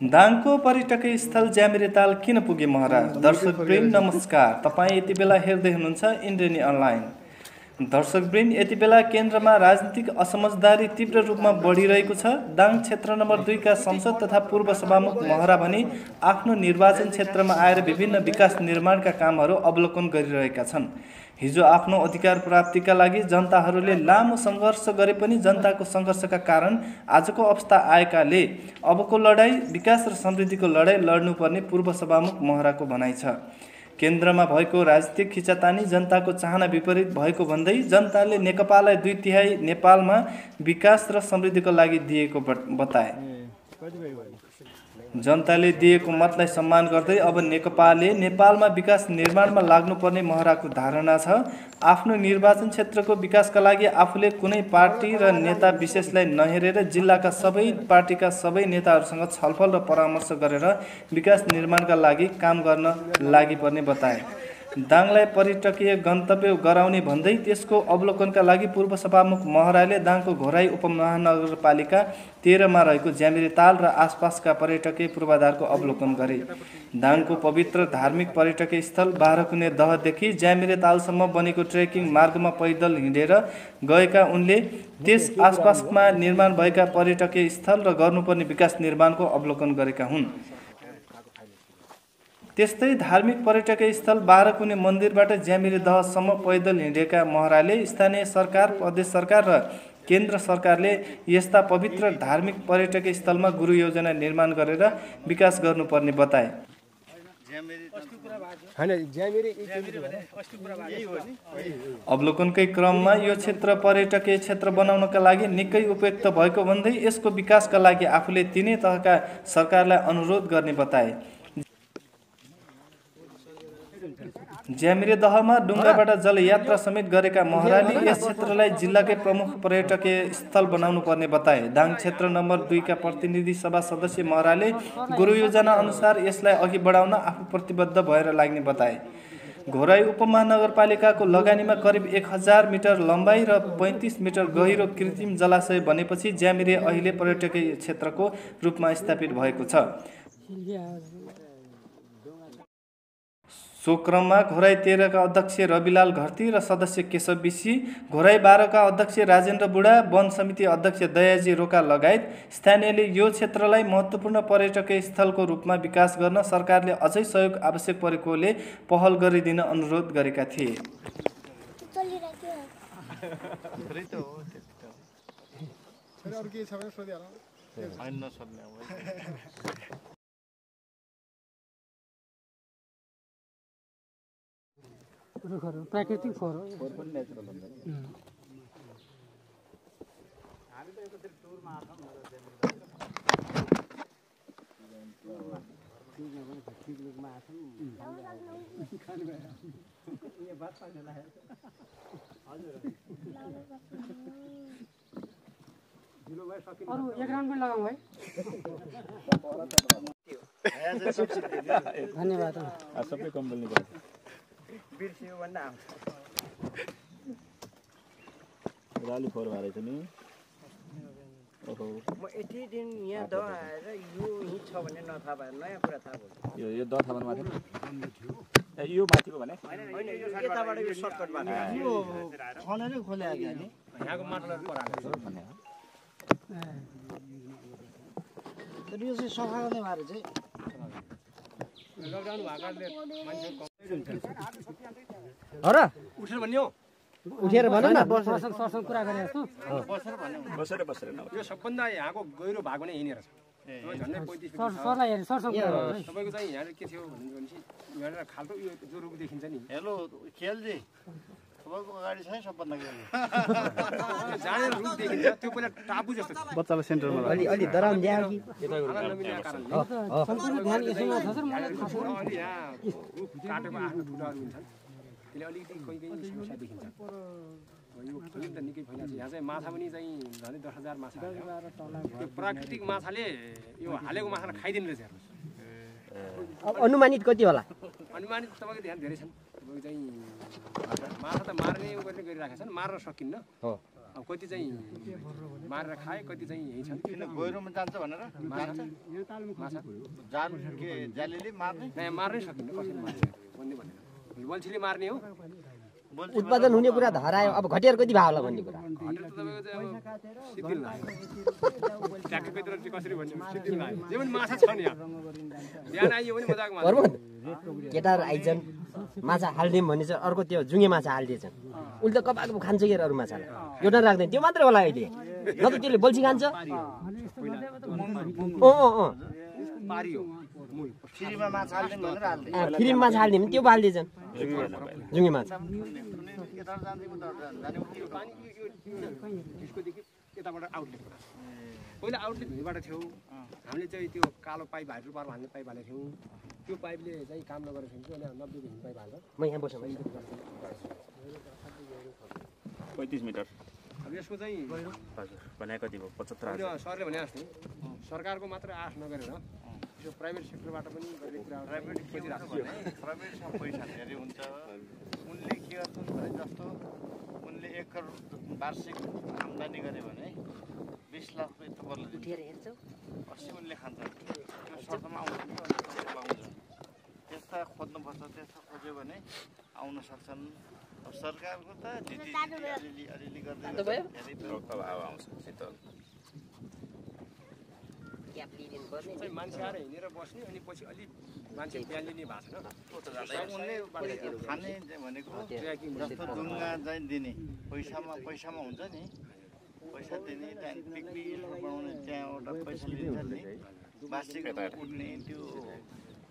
दाङको पर्यटकीय स्थल ज्यामिरेताल किन पुगे महरा दर्शकवृन्द नमस्कार। तपाईँ यति बेला हेर्दै हुनुहुन्छ इन्ड्रेनी अनलाइन। दर्शकवृन्द यति बेला केन्द्रमा राजनीतिक असमझदारी तीव्र रूपमा बढिरहेको छ। दाङ क्षेत्र नम्बर दुईका संसद तथा पूर्व सभामुख महरा भने आफ्नो निर्वाचन क्षेत्रमा आएर विभिन्न विकास निर्माणका कामहरू अवलोकन गरिरहेका छन्। हिजो आफ्नो अधिकार प्राप्तिका लागि जनताहरूले लामो सङ्घर्ष गरे पनि जनताको सङ्घर्षका कारण आजको अवस्था आएकाले अबको लडाइँ विकास र समृद्धिको लडाइँ लड्नुपर्ने पूर्व सभामुख महराको भनाइ छ। केन्द्रमा भएको राजनीतिक खिचातानी जनताको चाहना विपरीत भएको भन्दै जनताले नेकपालाई दुई तिहाई नेपालमा विकास र समृद्धिको लागि दिएको बताए। जनताले दिएको मतलाई सम्मान गर्दै अब नेकपाले नेपालमा विकास निर्माणमा लाग्नुपर्ने महराको धारणा छ। आफ्नो निर्वाचन क्षेत्रको विकासका लागि आफूले कुनै पार्टी र नेता विशेषलाई नहेरेर जिल्लाका सबै पार्टीका सबै नेताहरूसँग छलफल र परामर्श गरेर विकास निर्माणका लागि काम गर्न लागि पर्ने बताए। दाङलाई पर्यटकीय गन्तव्य गराउने भन्दै त्यसको अवलोकनका लागि पूर्व सभामुख महराले दाङको घोराई उपमहानगरपालिका तेह्रमा रहेको ज्यामिरे ताल र आसपासका पर्यटकीय पूर्वाधारको अवलोकन गरे। दाङको पवित्र धार्मिक पर्यटकीय स्थल बाह्रकुने दहदेखि ज्यामिरे तालसम्म बनेको ट्रेकिङ मार्गमा पैदल हिँडेर गएका उनले त्यस आसपासमा निर्माण भएका पर्यटकीय स्थल र गर्नुपर्ने विकास निर्माणको अवलोकन गरेका हुन्। त्यस्तै धार्मिक पर्यटकीय स्थल बाह्रकुने मन्दिरबाट ज्यामिरे दहसम्म पैदल हिँडेका महराले स्थानीय सरकार प्रदेश सरकार र केन्द्र सरकारले यस्ता पवित्र धार्मिक पर्यटकीय स्थलमा गुरु योजना निर्माण गरेर विकास गर्नुपर्ने बताए। अवलोकनकै क्रममा यो क्षेत्र पर्यटकीय क्षेत्र बनाउनका लागि निकै उपयुक्त भएको भन्दै यसको विकासका लागि आफूले तिनै तहका सरकारलाई अनुरोध गर्ने बताए। ज्यामिरे दहमा डुङ्गाबाट जलयात्रा समेत गरेका महराले यस क्षेत्रलाई जिल्लाकै प्रमुख पर्यटकीय स्थल बनाउनु पर्ने बताए। दाङ क्षेत्र नम्बर दुईका प्रतिनिधि सभा सदस्य महराले गुरु योजना अनुसार यसलाई अघि बढाउन आफू प्रतिबद्ध भएर लाग्ने बताए। घोराई उपमहानगरपालिकाको लगानीमा करिब एक हजार मिटर लम्बाइ र पैँतिस मिटर गहिरो कृत्रिम जलाशय बनेपछि ज्यामिरे अहिले पर्यटकीय क्षेत्रको रूपमा स्थापित भएको छ। सो क्रममा घोराई तेह्रका अध्यक्ष रविलाल घरती र सदस्य केशव विशी घोराई बाह्रका अध्यक्ष राजेन्द्र बुढा वन समिति अध्यक्ष दयाजी रोका लगायत स्थानीयले यो क्षेत्रलाई महत्त्वपूर्ण पर्यटकीय स्थलको रूपमा विकास गर्न सरकारले अझै सहयोग आवश्यक परेकोले पहल गरिदिन अनुरोध गरेका थिए। रुखहरू प्राकृतिक फोहोर हो फोहोर पनि नेचुरल हुन्छ अरू एक राउन्ड पनि लगाउँ है। धन्यवाद। सबै कम्पनी बिर्सियो भन्दा आउँछ। राली फोहोर भएर छ नि। ओहो। म यति दिन यहाँ दवा आएर यो यहीँ छ भने नथाहा भएर नयाँ कुरा थाहा भयो। यो यो थाहा माथि। ए यो माथिको भने। होइन यो यताबाट यो सर्टकट बाटो खनेरै खोले आयो नि भन्ने हो तर यो चाहिँ सफा गर्ने भएर चाहिँ उठेर भन न। सरसँग सरसँग कुरा गरे जस्तो। बसेर बसेर न। यो सबभन्दा यहाँको गहिरो भाग नै यहीँनिर छ। तपाईँको चाहिँ यहाँ के थियो भनेपछि खाल्टो यो जो रुख देखिन्छ नि। हेलो खेलजी। अगाडि छ है सबभन्दा खेल्नु त्यो जानेर रुख देखिन्छ त्यो पहिला टापु जस्तो थियो बच्चालाई सेन्टरमा अलि अलि दराम दिए कि हाल नमिलेको कारणले सम्पूर्ण ध्यान यसैमा छ सर मलाई थाहा छैन अनि यहाँ रुख काटेको आफ्नो ठुलाहरू हुन्छन् त्यसले अलिकति कोही कोही समस्या देखिन्छ यो फुल त निकै फैलाएको छ यहाँ चाहिँ माछा पनि चाहिँ झन् दस हजार माछा आयो। त्यो प्राकृतिक माछाले यो हालेको माछालाई खाइदिने रहेछ हेर्नुहोस् अनुमानित कति होला अनुमानित तपाईँको ध्यान धेरै छन् तपाईँको चाहिँ मार्ने उ गर्ने गरिरहेका छन् मार्न सकिन्न। अब कति चाहिँ मारेर खाए कति चाहिँ यहीँ छन्। किन गहिरोमा जान्छ भनेर? जान्छ? माछा जान के जालीले मार्ने? सकिन्न कसरी मार्ने? भन्ने भनेर बल्छीले मार्ने हो। उत्पादन हुने कुरा धरायो। अब घटिएर कति भयो होला भन्ने कुरा? माछा माछा केटाहरू आइन्छन् माछा हालिदिउँ भने चाहिँ अर्को त्यो जुङ्गे माछा हालिदिएछन्। उसले त कपाको खान्छ कि अरू माछालाई? एउटा राख्दैन त्यो मात्रै होला अहिले। न त त्यसले बल्छी खान्छ। अँ। फ्रीमा माछा माछा हालिदियो भने त्यो हालिदिएछन् जुङ्गे माछा यताबाट आउटलेट पहिला आउटलेट भुइँबाट थियो हामीले चाहिँ त्यो कालो पाइप हाइड्रो पावर हाल्ने पाइप हालेको थियौँ त्यो पाइपले चाहिँ काम नगरेको थियो अनि नब्बेको हिँड पाइप हाल्छ म यहाँ बसौँ। पैँतिस मिटर अब यसको चाहिँ हजुर भने कति भयो पचहत्तर अहिले हजार सरले भने जस्तै सरकारको मात्र आश नगरेर यो प्राइभेट सेक्टरबाट पनि गर्ने कुरा प्राइभेट के हुन्छ भने प्राइभेटमा पैसा धेरै हुन्छ। उनले के गर्छन् भने जस्तो उनले एक करोड वार्षिक आम्दानी गरे भने बिस लाख रुपियाँ त बल्ल दिन्छ। अस्सी उनले खान्छ। त्यो शर्तमा आउँछ पाउँछ त्यस्ता खोज्नुपर्छ त्यस्ता खोज्यो भने आउन सक्छन्। अब सरकारको त अलिअलि गर्दै। धेरै तब अब आउँछ शीतल चाहिँ मान्छे आएर हिँडेर बस्ने अनि पछि अलिक मान्छे बिहान लिने भएको खाने भनेको ट्रेकिङ जस्तो चाहिँ दिने। पैसामा पैसामा हुन्छ नि। पैसा दिने त्यहाँदेखि पिकनिक बनाउने त्यहाँबाट पैसा लिन्छ नि। बासिक उठ्ने त्यो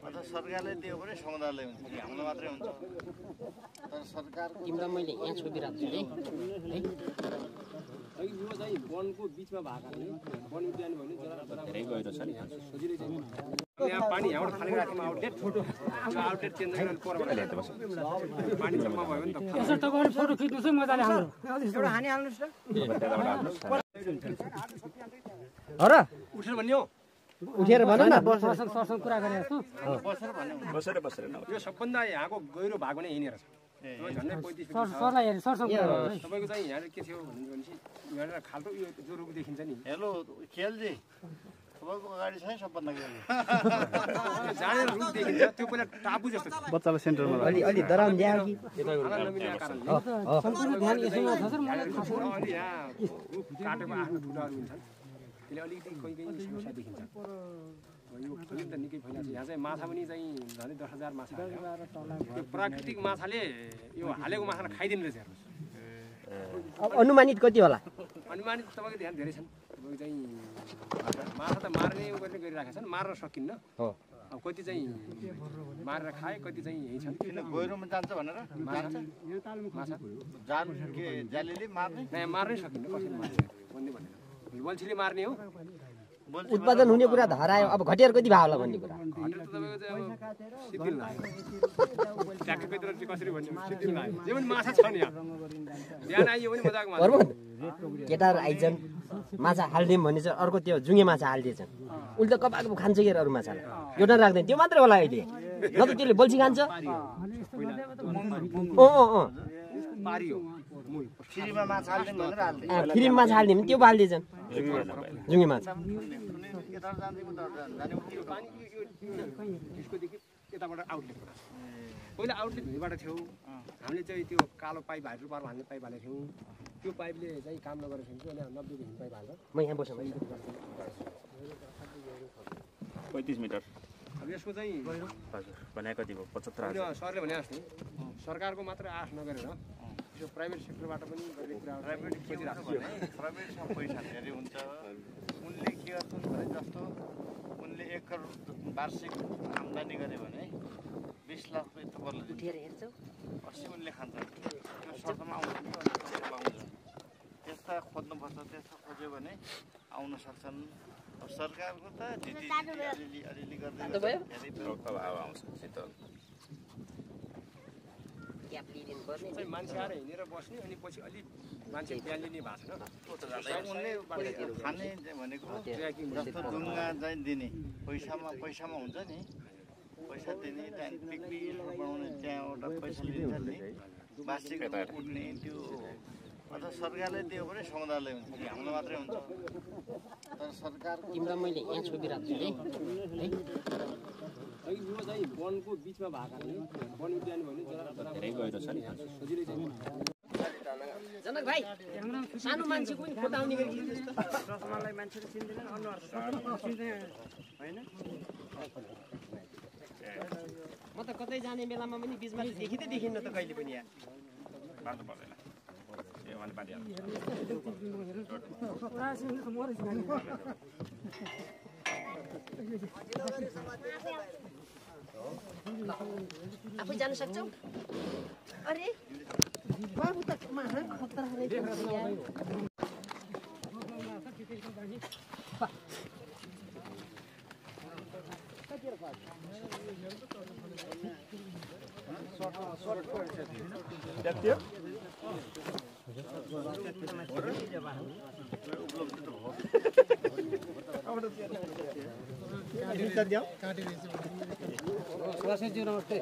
अथवा सरकारले दियो भने समुदायले हुन्छ। कि हाम्रो मात्रै हुन्छ। तर सरकारको तिमीलाई मैले यहाँ छोपिरहेको छु है है। यो चाहिँ वनको बिचमा भएको कारणले वन उद्यान भयो भने जरा जरा। धेरै गहिरो छ नि। सजिलै चाहिँ यहाँ पानी यहाँबाट खाली राखेमा आउटलेट त्यो आउटलेट चेन्ज गरेर परबाट पानी जम्मा भयो भने त यसो तपाईँहरू फोटो खिच्नुहोस् है मजाले हाम्रो। एउटा हानी हाल्नुहोस् न हो र उठेर भन्ने हो उठेर भन न। सरसँग कुरा गरे जस्तो। बसेर बसेर यो सबभन्दा यहाँको गहिरो भाग नै यहीँनिर छ। तपाईँको चाहिँ यहाँनिर के थियो भनेपछि यहाँनिर खाल्टो यो जो रुख देखिन्छ नि हेलो खेलजी तपाईँको अगाडि छ सबभन्दा जहाँनिर रुख देखिन्छ त्यो पहिला टापु जस्तो थियो अलि अलि छैन। अनि यहाँ रुख काटेको आफ्नो ठुटाहरू हुन्छन् त्यसले अलिकति कोही कोही समस्या देखिन्छ यो फुल त निकै फैलाएको छ। यहाँ चाहिँ माछा पनि चाहिँ झन् दस हजार माछा। त्यो प्राकृतिक माछाले यो हालेको माछालाई खाइदिने रहेछ हेर्नुहोस्। अब अनुमानित कति होला? अनुमानित तपाईँको ध्यान धेरै छन्। तपाईँको चाहिँ माछा त मार्ने उ गर्ने गरिरहेका छन् मार्न सकिन्न। हो। अब कति चाहिँ मारेर खाए कति चाहिँ यहीँ छन् किन गहिरोमा जान्छ भनेर? जान्छ माछा। जान के जालीले मार्ने? सकिन्न कसरी मार्ने। बल्छीले मार्ने हो। उत्पादन हुने कुरा धरायो। अब घटिएर कति भयो होला भन्ने कुरा। हटेर त तपाईँको चाहिँ अब सिद्धिल लाग्यो ट्याक्कै पेत्र चाहिँ कसरी भन्ने सिद्धिल लाग्यो जे पनि माछा छ नि यहाँ। बिहान आइयो भने मजाको माछा। पर्वत केटाहरू आइन्छन् माछा हालिदिउँ भने चाहिँ अर्को त्यो जुङ्गे माछा हालिदिएछन् उसले त कपाको खान्छ कि अरू माछालाई एउटा राख्दैन। त्यो मात्रै होला अहिले। न त त्यसले बल्छी खान्छ? फ्रीमा माछा हाल्ने भनेर हाल्ने अँ, फ्रीमा माछा हालिदियो भने त्यो हालिदिएछन् जुङ्गे माछा। यताबाट आउटलेट पहिला आउटलेट भुइँबाट थियो। हामीले चाहिँ त्यो कालो पाइप हाइड्रो पावर हाल्ने पाइप हालेको थियौँ। त्यो पाइपले चाहिँ काम नगरेको थियो अनि नब्बेको हिँड पाइप हाल्छ। म यहाँ बसौँ। पैँतिस मिटर। अब यसको चाहिँ हजुर भने कति भयो? पचहत्तर हजार। अहिले सरले भने जस्तै सरकारको मात्र आश नगरेर यो प्राइभेट सेक्टरबाट पनि गर्ने कुरा प्राइभेट के हुन्छ भने प्राइभेटमा पैसा धेरै हुन्छ। उनले के गर्छन् भने जस्तो उनले एक करोड वार्षिक आम्दानी गरे भने बिस लाख रुपियाँ त बल्ल दिन्छ अस्सी उनले खान्छ। त्यो शर्तमा आउँछ पाउँछ। त्यस्ता खोज्नुपर्छ त्यस्ता खोज्यो भने आउन सक्छन्। अब सरकारको त अलिअलि गर्दै। धेरै अब आउँछ। शीतल चाहिँ मान्छे आएर हिँडेर बस्ने अनि पछि अलिक मान्छे बिहान लिने भएको छैन उनले खाने भनेको ट्रेकिङ जस्तो डुङ्गा चाहिँ दिने। पैसामा पैसामा हुन्छ नि। पैसा दिने त्यहाँदेखि पिकनिक बनाउने त्यहाँबाट पैसा लिन्छ नि। बासिक उठ्ने त्यो अथवा सरकारले दियो भने समुदायलाई हुन्छ कि? हामीलाई मात्रै हुन्छ। तर सरकार तिमीलाई मैले यहाँ छोपिरहेको छु है? वनको बिचमा वन उद्यान जनक भाइ सानो मान्छेको पनि फोटो आउने गरी त्यस्तो चस्मालाई मान्छेले चिन्दैन अनुहार त सबैले चिन्दैन। होइन? म त कतै जाने बेलामा पनि बिचमा चाहिँ देखिँदै देखिन्न त कहिले पनि यहाँ। बाँड्नु पर्दैन ए उहाँले बाँडिहाल्छ आफै जान सक्छौ अरे बाबु त महान खतरा रहेछ यार। स्वास्थ्य नमस्ते